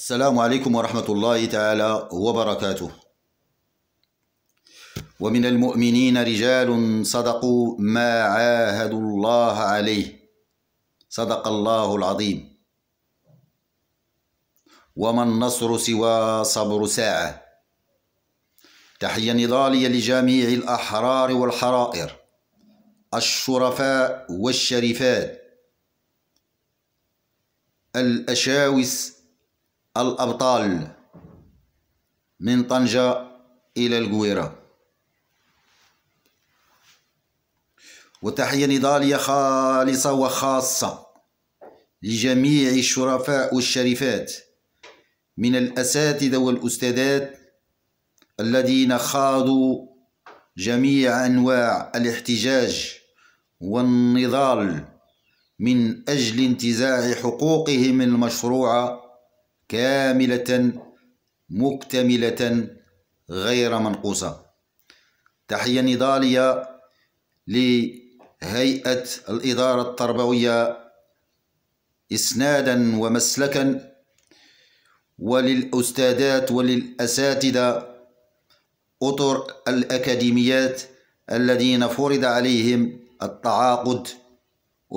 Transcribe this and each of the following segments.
السلام عليكم ورحمة الله تعالى وبركاته. ومن المؤمنين رجال صدقوا ما عاهدوا الله عليه. صدق الله العظيم. وما النصر سوى صبر ساعة. تحية نضالية لجميع الأحرار والحرائر الشرفاء والشريفات الأشاوس الأبطال من طنجة إلى القويرة وتحية نضالية خالصة وخاصة لجميع الشرفاء والشريفات من الأساتذة والأستاذات الذين خاضوا جميع أنواع الاحتجاج والنضال من أجل انتزاع حقوقهم المشروعة كاملة مكتملة غير منقوصة. تحية نضالية لهيئة الإدارة التربوية إسنادا ومسلكا وللأستاذات وللأساتذة أطر الأكاديميات الذين فرض عليهم التعاقد.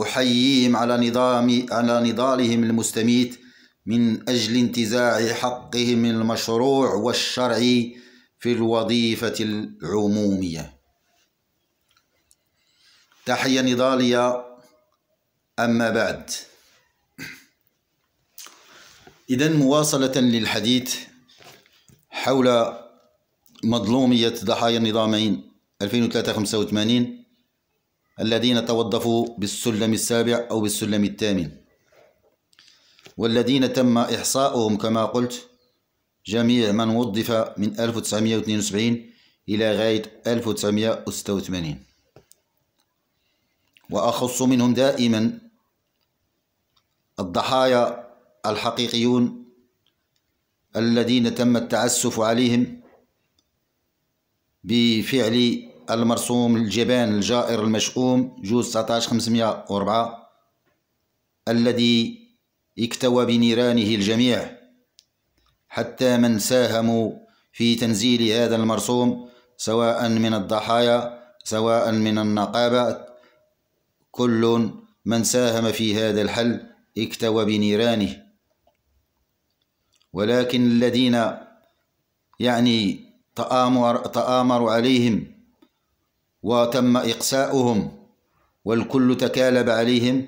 أحييهم على نظام على نضالهم المستميت من أجل انتزاع حقهم المشروع والشرعي في الوظيفة العمومية. تحية نضالية. أما بعد. إذا مواصلة للحديث حول مظلومية ضحايا النظامين 2085 الذين توظفوا بالسلم السابع أو بالسلم الثامن. والذين تم إحصاؤهم كما قلت جميع من وظف من 1972 إلى غاية 1986 وأخص منهم دائما الضحايا الحقيقيون الذين تم التعسف عليهم بفعل المرسوم الجبان الجائر المشؤوم جوز 19 504 الذي اكتوى بنيرانه الجميع حتى من ساهموا في تنزيل هذا المرسوم سواء من الضحايا سواء من النقابة كل من ساهم في هذا الحل اكتوى بنيرانه. ولكن الذين يعني تآمر, تآمر عليهم وتم إقساؤهم والكل تكالب عليهم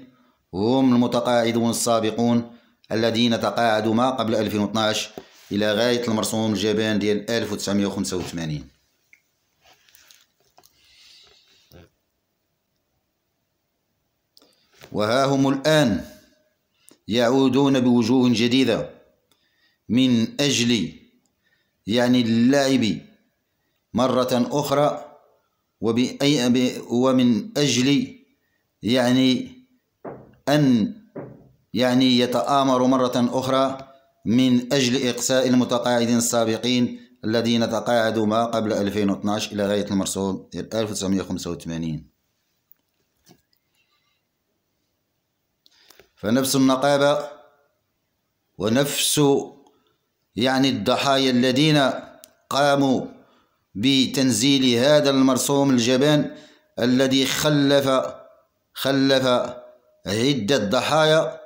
هم المتقاعدون السابقون الذين تقاعدوا ما قبل 2012 إلى غاية المرسوم الجبان ديال 1985 وها هم الآن يعودون بوجوه جديدة من أجل يعني اللعب مرة أخرى وبأي ومن أجل يعني أن يعني يتآمر مرة أخرى من أجل إقساء المتقاعدين السابقين الذين تقاعدوا ما قبل 2012 إلى غاية المرسوم 1985 فنفس النقابة ونفس يعني الضحايا الذين قاموا بتنزيل هذا المرسوم الجبان الذي خلف خلف عدة ضحايا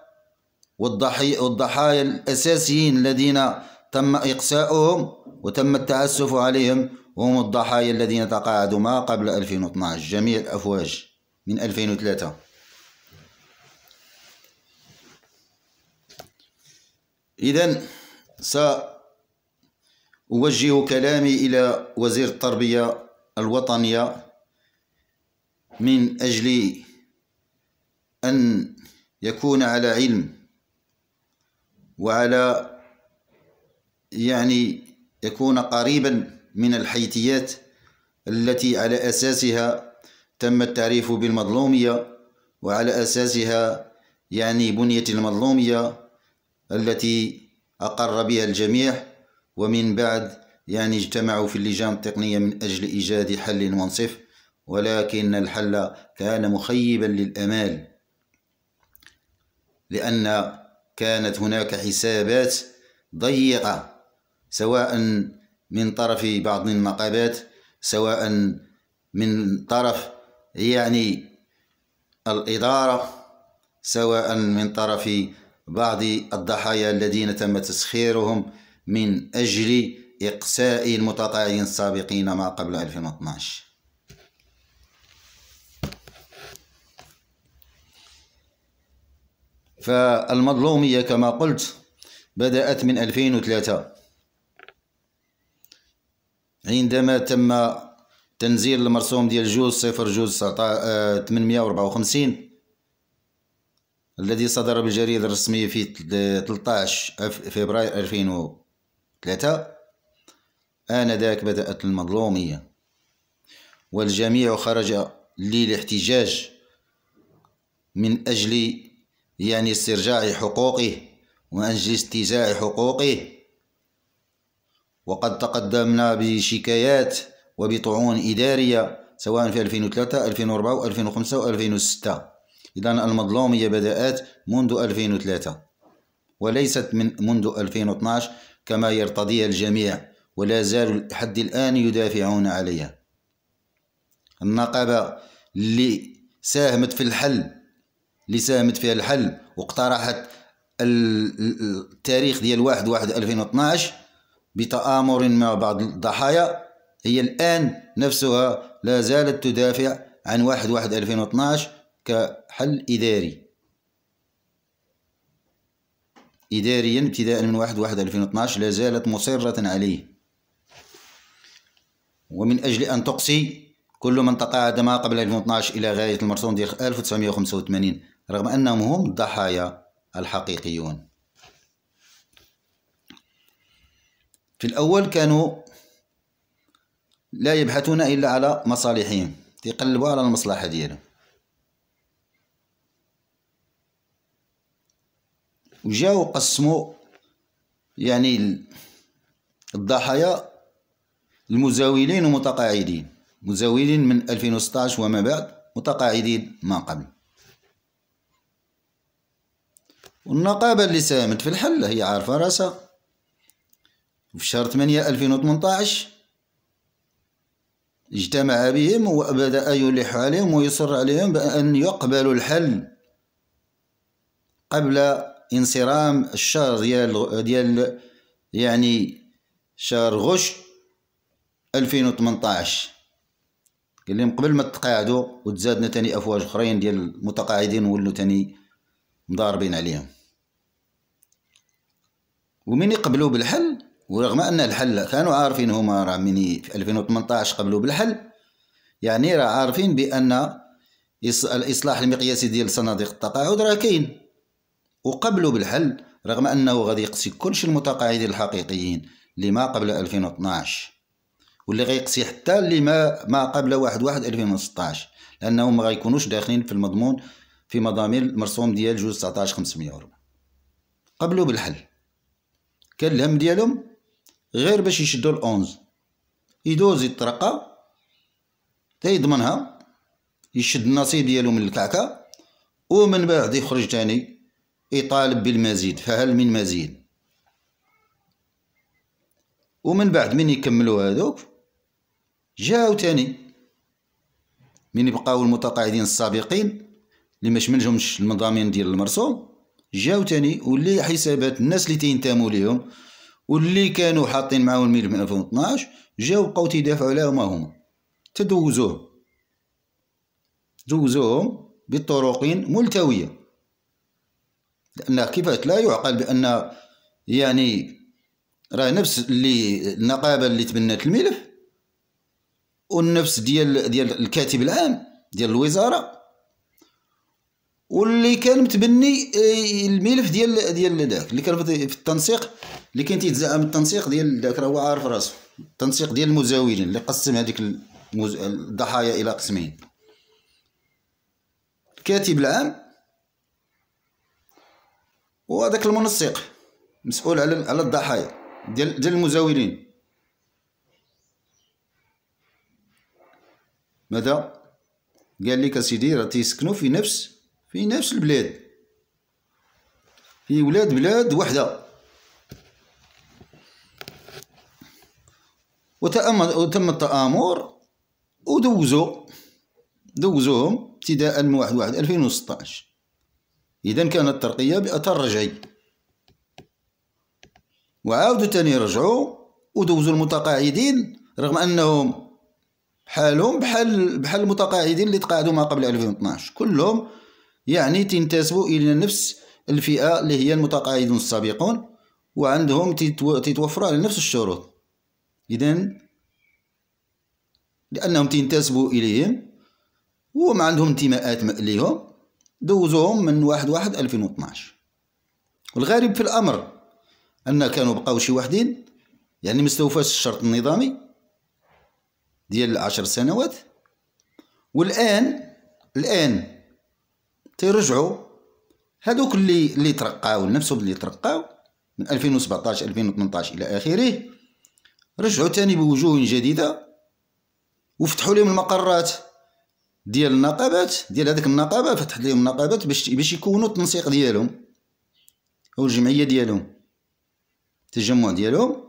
والضحية والضحايا الأساسيين الذين تم إقساؤهم وتم التعسف عليهم هم الضحايا الذين تقاعدوا ما قبل 2012 جميع الأفواج من 2003 إذن سأوجه كلامي إلى وزير التربية الوطنية من أجل أن يكون على علم وعلى يعني يكون قريبا من الحيثيات التي على أساسها تم التعريف بالمظلومية وعلى أساسها يعني بنية المظلومية التي أقر بها الجميع ومن بعد يعني اجتمعوا في اللجان التقنية من أجل إيجاد حل منصف ولكن الحل كان مخيبا للأمال. لأن كانت هناك حسابات ضيقة سواء من طرف بعض النقابات سواء من طرف يعني الإدارة سواء من طرف بعض الضحايا الذين تم تسخيرهم من أجل إقساء المتقاعدين السابقين ما قبل 2012 فالمظلومية كما قلت بدأت من 2003 عندما تم تنزيل المرسوم ديال جوج صفر جوج 854 آه، الذي صدر بالجريدة الرسمية في 13 فبراير 2003 آنذاك بدأت المظلومية والجميع خرج للاحتجاج من أجل يعني استرجاع حقوقه ومن أجل استيزاع حقوقه. وقد تقدمنا بشكايات وبطعون إدارية سواء في 2003 2004 2005 و2006 إذا المظلومية بدأت منذ 2003 وليست من منذ 2012 كما يرتضيها الجميع ولا زالوا لحد الآن يدافعون عليها. النقابة اللي ساهمت في الحل اللي ساهمت فيها الحل واقترحت التاريخ ديال واحد واحد 2012 بتآمر مع بعض الضحايا. هي الآن نفسها لا زالت تدافع عن واحد واحد 2012 كحل إداري. إداريا ابتداء من واحد واحد 2012 لا زالت مصرة عليه. ومن أجل أن تقصي كل من تقاعد ما قبل 2012 إلى غاية المرسوم ديال 1985 رغم أنهم هم الضحايا الحقيقيون. في الأول كانوا لا يبحثون إلا على مصالحهم يقلبوا على المصلحة ديالهم. وجاو قسموا يعني الضحايا المزاولين ومتقاعدين. مزاولين من 2016 وما بعد متقاعدين ما قبل. والنقابة اللي ساهمت في الحل هي عارفة راسها. في شهر 8 2018 اجتمع بهم وبدأ يلح عليهم ويصر عليهم بأن يقبلوا الحل قبل انصرام الشهر ديال ديال يعني شهر غش 2018 قال لهم قبل ما تقاعدوا وتزادنا تاني أفواج أخرين ديال المتقاعدين ولوا تاني مضاربين عليهم. ومن يقبلوا بالحل ورغم أن الحل كانوا عارفين هما راه من في 2018 قبلوا بالحل يعني راه عارفين بأن الإصلاح المقياسي ديال صناديق التقاعد راه كاين. وقبلوا بالحل رغم أنه غادي يقصي كلشي المتقاعدين الحقيقيين لما قبل 2012 واللي غيقصي حتى اللي ما ما قبل واحد واحد 2016 لأنهم ما غيكونوش داخلين في المضمون في مضامير المرسوم ديال جوج 19 504 قبلوا بالحل. كان الهم ديالهم غير باش يشدوا الأونز. يدوز يطرقها تيضمنها يشد النصيب ديالو من الكعكة ومن بعد يخرج تاني يطالب بالمزيد. فهل من مزيد؟ ومن بعد من يكملوا هذوك جاو تاني. من يبقاو المتقاعدين السابقين اللي ما شملهمش المضامين ديال المرسوم جاو تاني واللي حسابات الناس اللي تينتموا ليهم واللي كانوا حاطين معاهم الملف من 2012 جاو بقاو تيدافعوا عليهم هما. تدوزوه دوزوهم بطرق ملتوية. لأن كيفاش لا يعقل بأن يعني راه نفس اللي النقابة اللي تبنات الملف والنفس ديال ديال الكاتب العام ديال الوزارة واللي كان متبني آه، الملف ديال ديال داك اللي كان في التنسيق اللي كان تيتزعم التنسيق ديال داك راه هو عارف راسو. التنسيق ديال المزاولين اللي قسم هذيك المز... الضحايا إلى قسمين. الكاتب العام وهذاك المنسق مسؤول على على الضحايا ديال ديال المزاولين. ماذا؟ قال لك اسيدي راه تيسكنوا في نفس في نفس البلاد. في ولاد بلاد وحدة. وتم التآمر ودوزوا. دوزوهم ابتداء من واحد واحد 2016 إذا كانت الترقية بأثر رجعي. وعاودوا تاني رجعوا ودوزوا المتقاعدين رغم أنهم حالهم بحال بحال المتقاعدين اللي تقاعدوا ما قبل 2012 كلهم يعني تنتسبوا إلى نفس الفئة اللي هي المتقاعدون السابقون وعندهم تتوفر على نفس الشروط. إذا لأنهم تنتسبوا إليهم وما عندهم انتماءات ليهم دوزوهم من واحد واحد ألفين واثناش. والغريب في الأمر أن كانوا بقاو شي وحدين يعني مستوفاش الشرط النظامي ديال عشر سنوات والآن الآن تيرجعوا. هذوك اللي اللي ترقاو نفسهم اللي ترقاو من 2017 2018 إلى آخره رجعوا تاني بوجوه جديدة وفتحوا لهم المقرات ديال النقابات ديال هذيك النقابة فتحت لهم النقابات باش باش يكونوا التنسيق ديالهم أو الجمعية ديالهم التجمع ديالهم.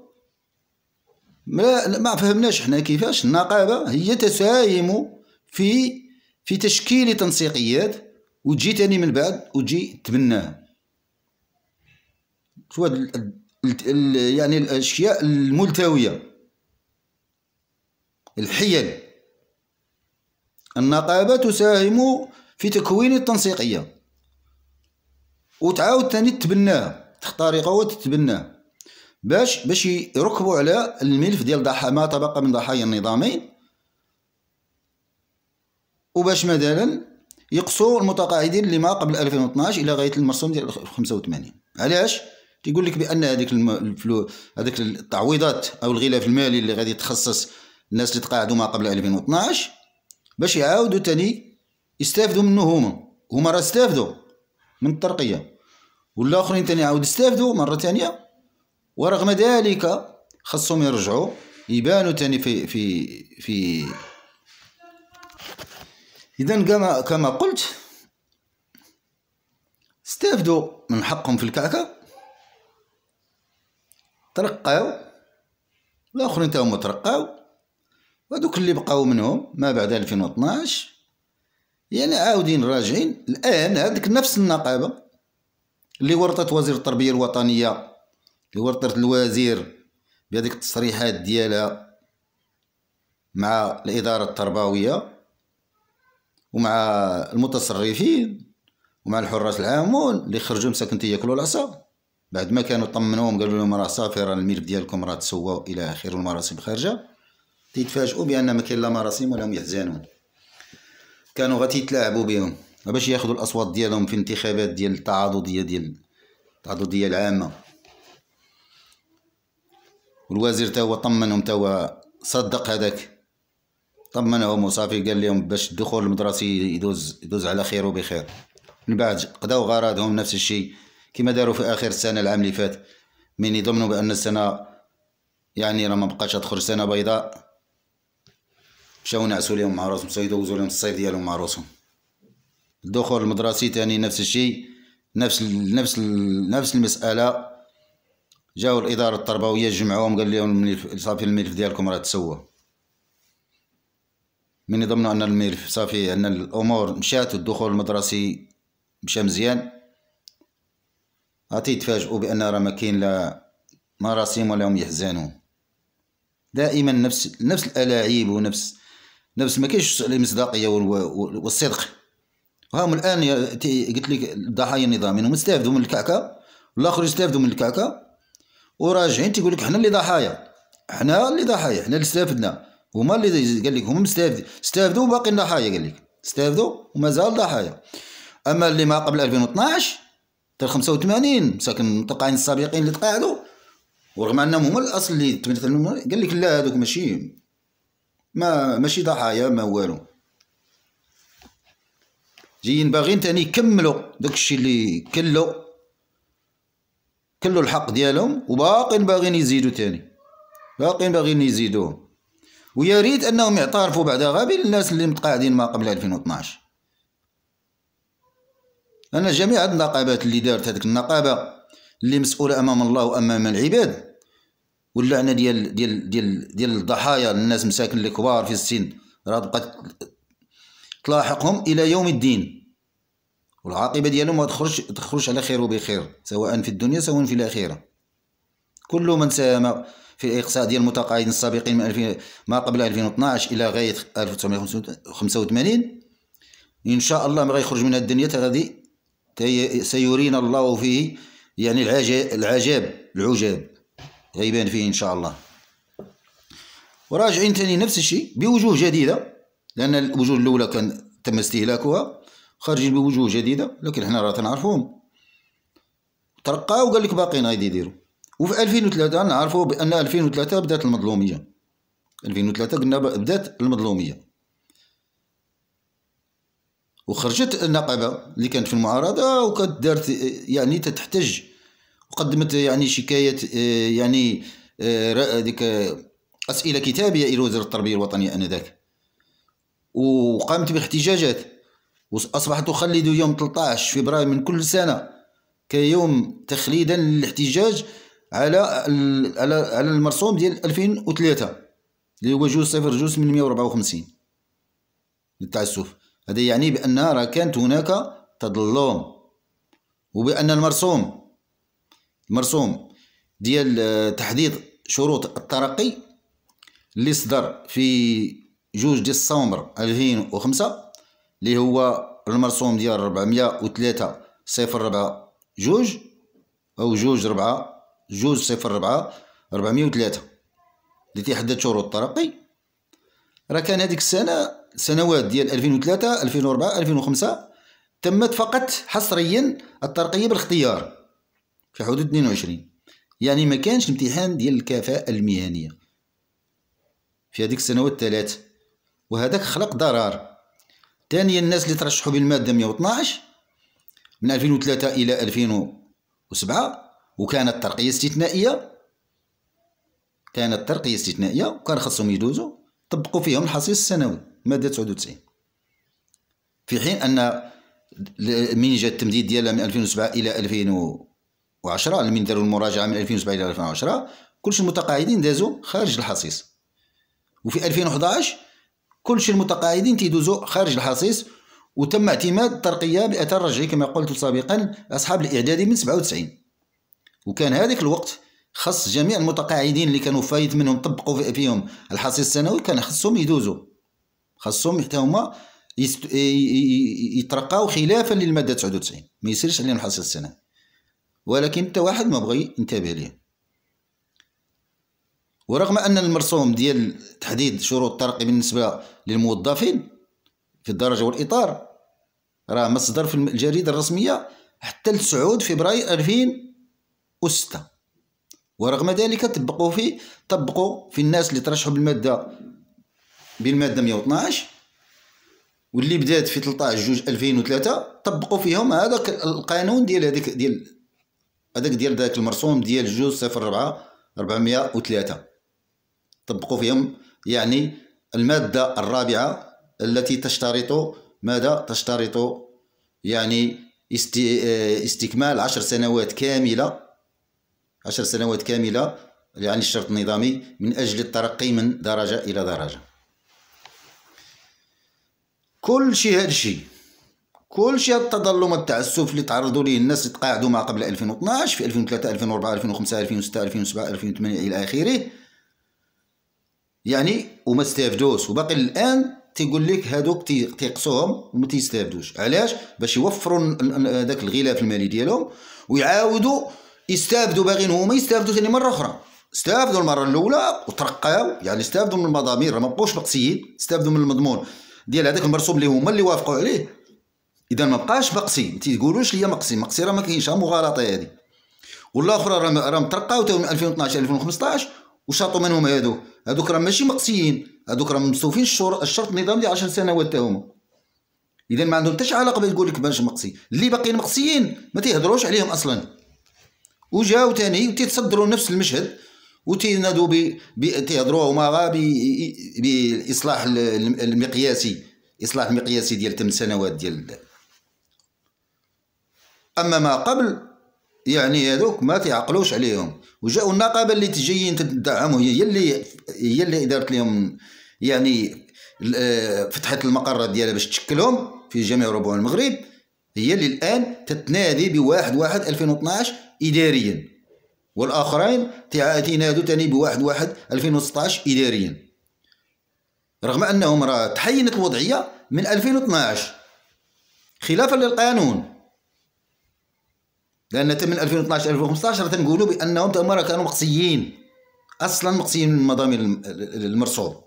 ما ما فهمناش حنا كيفاش النقابة هي تساهم في في تشكيل تنسيقيات وتجي تاني من بعد وتجي تبناه شو يعني الأشياء الملتوية. الحيل. النقابة تساهم في تكوين التنسيقية. وتعاود تاني تتبناه تختارقه وتتبناه باش باش يركبوا على الملف ديال ما تبقى من ضحايا النظامين. وباش مثلا يقصوا المتقاعدين اللي ما قبل 2012 إلى غاية المرسوم ديال 85 علاش؟ تيقول لك بأن هذيك الفلو هذيك التعويضات أو الغلاف المالي اللي غادي يتخصص الناس اللي تقاعدوا ما قبل 2012 باش يعاودوا تاني يستافدوا منه هما. هما راه استافدوا من الترقية. والآخرين تاني عاود استافدوا مرة تانية. ورغم ذلك خصهم يرجعوا يبانوا تاني في في في اذا كما كما قلت استافدوا من حقهم في الكعكة ترقاو الآخرين تاهم ترقاو وهذوك اللي بقاو منهم ما بعد 2012 يعني عاودين راجعين. الآن هذيك نفس النقابة اللي ورطت وزير التربية الوطنية اللي ورطت الوزير بهذيك التصريحات ديالها مع الإدارة التربوية. ومع المتصرفين ومع الحراس العامون اللي خرجوا مساكن تياكلوا العصا بعد ما كانوا طمنوهم قالوا لهم راه صافي راه الملف ديالكم راه تسوى إلى اخره والمراسم خارجة. تيتفاجئوا بأن ما كاين لا مراسم ولا هم يحزنون. كانوا غادي يتلاعبوا بهم. باش ياخذوا الأصوات ديالهم في انتخابات ديال التعاضدية ديال التعاضدية العامة. والوزير تا هو طمنهم تا هو صدق هذاك. طمنهم وصافي قال لهم باش الدخول المدرسي يدوز يدوز على خير وبخير. من بعد قضاو غرضهم نفس الشيء كما داروا في آخر السنة العام اللي فات. من يضمنوا بأن السنة يعني راه ما بقاش تخرج سنة بيضاء. مشاو نعسوا لهم مع راسهم مشاو يدوزوا لهم الصيف ديالهم مع راسهم. الدخول المدرسي تاني نفس الشيء نفس ال نفس ال نفس المسألة. جاو الإدارة التربوية جمعوهم قال لهم صافي الملف ديالكم راه تسوى. من يضمنوا أن الملف صافي أن الأمور مشات والدخول المدرسي مشى مزيان. غادي يتفاجئوا بأن راه ما كاين لا مراسم ولا هم يحزنون دائما نفس نفس الألاعيب ونفس نفس ما كاينش المصداقية والصدق. هم الآن قلت لك الضحايا النظاميين هم استافدوا من الكعكة والآخر يستافدوا من الكعكة وراجعين تيقول لك حنا اللي ضحايا. حنا اللي ضحايا حنا اللي استافدنا. هما اللي قال لك هما مستافد استافدوا وباقيين ضحايا قال لك. استافدوا ومازال ضحايا أما اللي ما قبل 2012 حتى 85 ساكن المتقاعدين السابقين اللي تقاعدوا ورغم أنهم هما الأصل اللي قال لك لا هذوك ماشي ما ماشي ضحايا ما والو. جايين باغيين تاني يكملوا داكشي اللي كلوا كلوا الحق ديالهم وباقين باغيين يزيدوا تاني. باقين باغيين يزيدوا ويا ريت أنهم يعترفوا بعد غابي للناس اللي متقاعدين ما قبل 2012 أنا جميع هاد النقابات اللي دارت هذيك النقابة اللي مسؤولة أمام الله وأمام العباد واللعنه ديال ديال ديال ديال الضحايا الناس مساكن الكبار في السن راه بقات تلاحقهم إلى يوم الدين. والعاقبة ديالهم ما تخرج تخرج على خير وبخير سواء في الدنيا سواء في الآخرة. كل من ساهم في الإقصاء ديال المتقاعدين السابقين من 2000 ما قبل 2012 إلى غاية 1985 إن شاء الله ما غيخرج من الدنيا غادي سيرينا الله فيه يعني العجاب العجاب. غيبان فيه إن شاء الله. وراجعين ثاني نفس الشيء بوجوه جديدة لأن الوجوه الأولى كان تم استهلاكها خارجين بوجوه جديدة لكن حنا راه تنعرفوهم ترقاو وقال لك باقيين غادي يديروا. وفي 2003 نعرفوا بأن 2003 بدات المظلومية. 2003 قلنا بدات المظلومية. وخرجت النقابه اللي كانت في المعارضة وكانت دارت يعني تتحتج وقدمت يعني شكاية يعني ديك أسئلة كتابية إلى وزارة التربية الوطنية آنذاك. وقامت باحتجاجات. وأصبحت تخلد يوم 13 فبراير من كل سنة كيوم تخليدا للاحتجاج على على على المرسوم ديال 2003 اللي هو جوج صفر جوج من 154 للتعسف. هذا يعني بأن راه كانت هناك تظلم وبأن المرسوم المرسوم ديال تحديد شروط الترقي اللي صدر في جوج الصومبر 2005 اللي هو المرسوم ديال 403 صفر 4 جوج أو جوج ربعة جوج صفر ربعة ربعمية وثلاثة. اللي تيحدد شروط الترقي راه كان هذيك السنة سنوات ديال ألفين وثلاثة ألفين وربعة ألفين وخمسة تمت فقط حصريا الترقية بالاختيار في حدود 22 يعني ما كانش امتحان ديال الكفاءة المهنية. في هذيك السنوات الثلاث. وهذاك خلق ضرر. ثانيا الناس اللي ترشحوا بالمادة 112 من 2003 إلى 2007 وكانت ترقية استثنائية. كانت ترقية استثنائية وكان خاصهم يدوزوا طبقوا فيهم الحصيص السنوي مادة 99 في حين أن من جا التمديد ديالها من 2007 إلى 2010 من داروا المراجعة من 2007 إلى 2010 كلشي المتقاعدين دازوا خارج الحصيص. وفي 2011 كلشي المتقاعدين تيدوزوا خارج الحصيص. وتم اعتماد الترقية بأثر رجعي كما قلت سابقا أصحاب الإعدادي من 97 وكان هذاك الوقت خص جميع المتقاعدين اللي كانوا فايت منهم طبقوا فيهم. الحصيص السنوي كان خصهم يدوزوا. خصهم حتى هما يترقاو خلافا للمادة 99 ما يصيرش عليهم الحصيص السنوي. ولكن حتى واحد ما بغى ينتبه ليه. ورغم أن المرسوم ديال تحديد شروط الترقي بالنسبة للموظفين في الدرجة والإطار راه مصدر في الجريدة الرسمية حتى ل 9 فبراير 2000 وستة ورغم ذلك طبقوا في طبقوا في الناس اللي ترشحوا بالمادة بالمادة 112 واللي بدات في 13 جوج 2003 طبقوا فيهم هذاك القانون ديال هذيك ديال هذاك ديال ذاك المرسوم ديال جوج صفر ربعة 403 طبقوا فيهم يعني المادة الرابعة التي تشترط ماذا تشترط؟ يعني استكمال عشر سنوات كاملة عشر سنوات كاملة يعني الشرط النظامي من أجل الترقي من درجة إلى درجة. كل شيء هذا الشيء كل شيء التظلم التعسف اللي تعرضوا ليه الناس اللي تقاعدوا ما قبل 2012 في 2003 2004 2005 2006 2007 2008 إلى آخره. يعني وما استافدوش وباقي الآن تيقول لك هادوك تيقصوهم وما تيستافدوش. علاش؟ باش يوفروا داك الغلاف المالي ديالهم ويعاودوا يستافدوا باغيين هما يستافدوا ثاني مرة أخرى. استافدوا المرة الأولى وترقاو يعني استافدوا من المضامير ما بقوش مقصيين استافدوا من المضمون. ديال هذاك المرسوم اللي هما اللي وافقوا عليه. إذا ما بقاش مقصي ما تيقولوش ليا مقصي مقصي راه ما كاينش مغالطة هذه. والاخرى راه راه مترقاو من 2012 2015 وشاطوا منهم هادو. هادوك راه ماشي مقصيين. هادوك راه مستوفين الشرط النظامي 10 سنوات حتى هما. إذا ما عندهم حتى شي علاقة بتقول لك باش مقصي. اللي باقيين مقصيين ما تيهضروش عليهم أصلا. وجاو تاني وتيتصدروا نفس المشهد وتينادوا تيهضروا هما بالاصلاح المقياسي الاصلاح المقياسي ديال 8 سنوات ديال أما ما قبل يعني هذوك ما تعقلوش عليهم. وجاءوا النقابة اللي تجيين تدعمهم هي اللي هي اللي دارت لهم يعني آه، فتحت المقرات ديالها باش تشكلهم في جميع ربوع المغرب. هي اللي الآن تتنادي بواحد واحد 2012 اداريا. والآخرين تنادوا ثاني بواحد واحد 2016 اداريا. رغم أنهم راه تحينت الوضعيه من 2012 خلافا للقانون. لأن من 2012 2015 تنقولوا بأنهم تما كانوا مقصيين. أصلا مقصيين من مضامين المرصود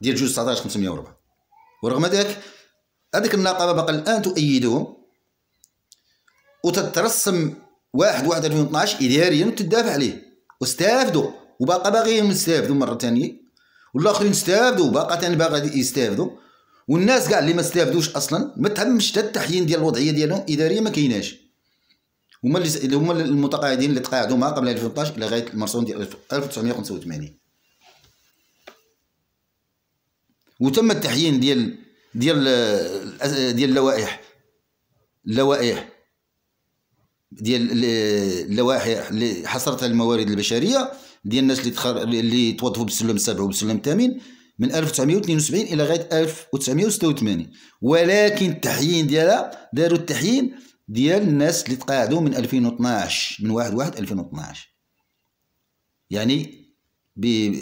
ديال جوج 19 504 ورغم ذلك هذيك النقابه باقا الآن تؤيدهم وتترسم واحد واحد 2012 اداريا وتدافع عليه. واستافدوا وباقا باغيين يستافدوا مرة ثانية والآخرين استافدوا وباقا ثاني باغي يستافدوا. والناس كاع اللي ما استافدوش أصلا. ما تهمش حتى التحيين ديال الوضعية ديالهم إدارية ما كايناش. هما اللي هما المتقاعدين اللي تقاعدوا ما قبل 2012 إلى غايه المرسوم ديال 1985 وتم التحيين ديال ديال ديال اللوائح. اللوائح. ديال اللوائح اللي حصرتها الموارد البشرية ديال الناس اللي تخر... اللي توظفوا بالسلم السابع وبالسلم الثامن من 1972 إلى غاية 1986 ولكن التحيين ديالها داروا التحيين ديال الناس اللي تقاعدوا من 2012 من 1 1 2012 يعني ب...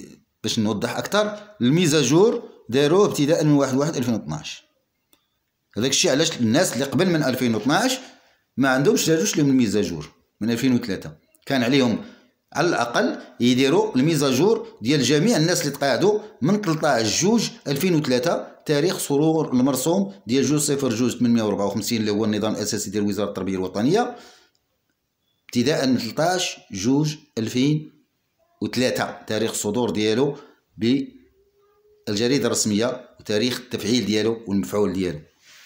باش نوضح أكثر الميزاجور داروه ابتداء من 1 1 2012 هذاك الشيء علاش الناس اللي قبل من 2012 ما عندهمش داروش لهم الميزاجور من 2003 كان عليهم على الأقل يديروا الميزاجور ديال جميع الناس اللي تقاعدوا من 13 جوج 2003 تاريخ صرور المرسوم ديال جوج صفر جوج 854 اللي هو النظام الأساسي ديال وزارة التربية الوطنية ابتداء من 13 جوج 2003 تاريخ الصدور ديالو بالجريدة الرسمية وتاريخ التفعيل ديالو والمفعول ديالو.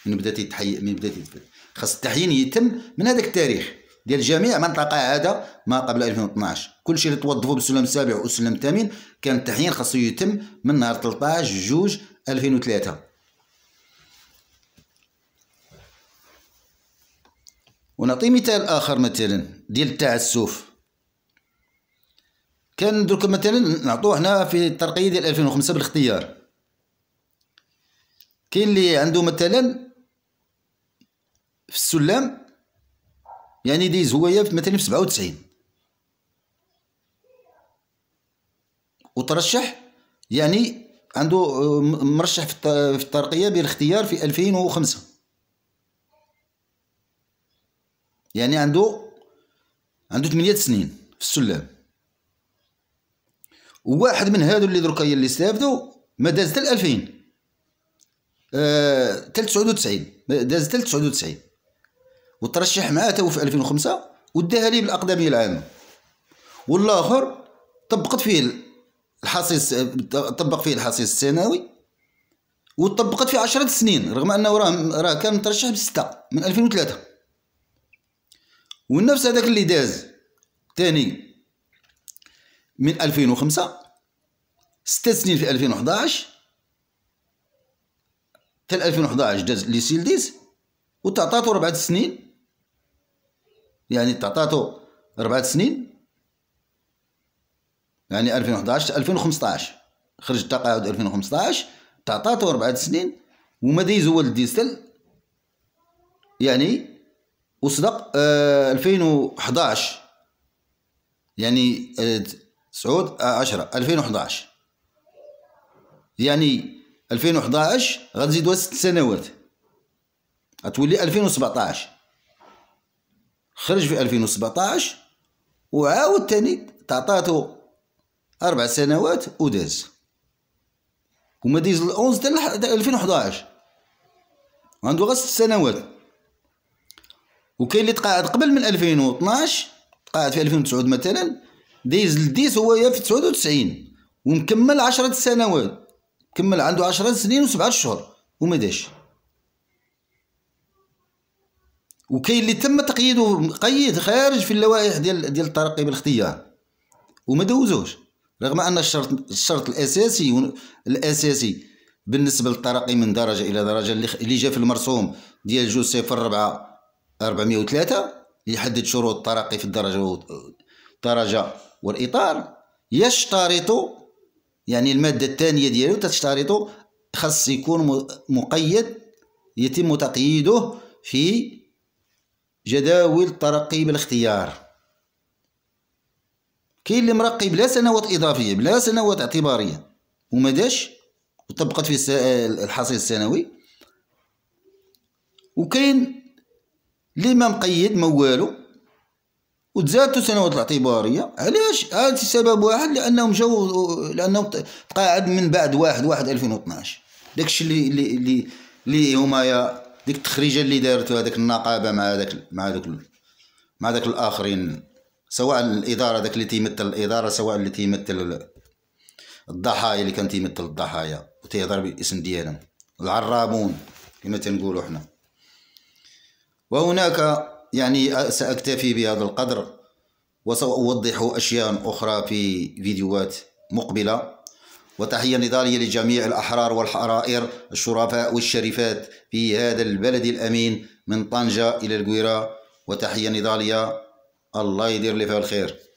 من بدأت يتحي من بدأت يتفعل. خاص التحيين يتم من هذاك التاريخ. ديال جميع من تقاعد ما قبل 2012 كل شيء اللي توظفوا بالسلم السابع والسلم الثامن كان التحيين خاصو يتم من نهار 13 جوج 2003 ونعطي مثال آخر مثلا ديال التعسف. كان درك مثلا نعطوه هنا في الترقية ديال 2005 بالاختيار. كاين اللي عنده مثلا في السلام يعني ديز هو مثلا في 97 وترشح يعني عنده آه، مرشح في الترقية بالاختيار في 2005 يعني عنده عنده 8 سنين في السلام. وواحد من هادو اللي دركا اللي استافدوا ما داز حتى 2000 آه 99 داز حتى 99 وترشح معاه تو في 2005 وداها لي بالاقدميه العامه والآخر طبقت فيه الحصيص طبق فيه الحصيص الثانوي وطبقت فيه عشرة سنين رغم أنه راه راه كان مترشح بستة من 2003 ونفس هذاك اللي داز تاني من 2005 ستة سنين في 2011 حتى 2011 داز l'échelle dix وتعطاتو ربعة سنين. يعني تعطاتو أربعة سنين؟ يعني 2011 2015 خرج التقاعد 2015 تعطاتو أربعة سنين وما ديز هو الديستل يعني وصدق آه 2011 يعني آه سعود آه 10 2011 يعني 2011 غنزيدوها ست سنوات غتولي 2017 خرج في 2017 وعاود تاني تعطاتو أربع سنوات وداز. وما دايز ال onze حتى 2011 عنده غير سنوات. وكاين اللي تقاعد قبل من 2012 تقاعد في 2009 مثلا دايز ال dix هو في 99 ومكمل 10 سنوات. كمل عنده 10 سنين وسبعة شهور وما داش. وكاين اللي تم تقييده قيد خارج في اللوائح ديال ديال الترقي بالاختيار. وما دوزوش. رغم أن الشرط الشرط الأساسي الأساسي بالنسبة للترقي من درجة إلى درجة اللي جا في المرسوم ديال جوج صفر ربعة 403 يحدد شروط الترقي في الدرجة الدرجة والإطار. يشترط يعني المادة الثانية ديالو تشترط خاص يكون مقيد يتم تقييده في جداول الترقي بالاختيار كاين اللي مرقي بلا سنوات إضافية بلا سنوات اعتبارية وما داش وطبقت فيه الحصيل السنوي. وكاين اللي ما مقيد ما والو وتزادتو سنوات الاعتبارية. علاش؟ هذا السبب واحد لأنهم جاو لأنهم تقاعد من بعد واحد واحد 2012 داكشي اللي اللي, اللي هما يا ديك التخريجه اللي دارتو هذاك النقابة مع هذاك مع هذاك مع ذاك الآخرين سواء الإدارة ذاك اللي تيمثل الإدارة سواء اللي تيمثل الضحايا اللي كان تيمثل الضحايا وتيهضر بالاسم ديالهم. العرابون كما تنقولوا حنا. وهناك يعني سأكتفي بهذا القدر وسأوضح أشياء أخرى في فيديوهات مقبلة. وتحية نضالية لجميع الأحرار والحرائر الشرفاء والشريفات في هذا البلد الأمين من طنجة إلى القويرة وتحية نضالية الله يدير لي فيها الخير.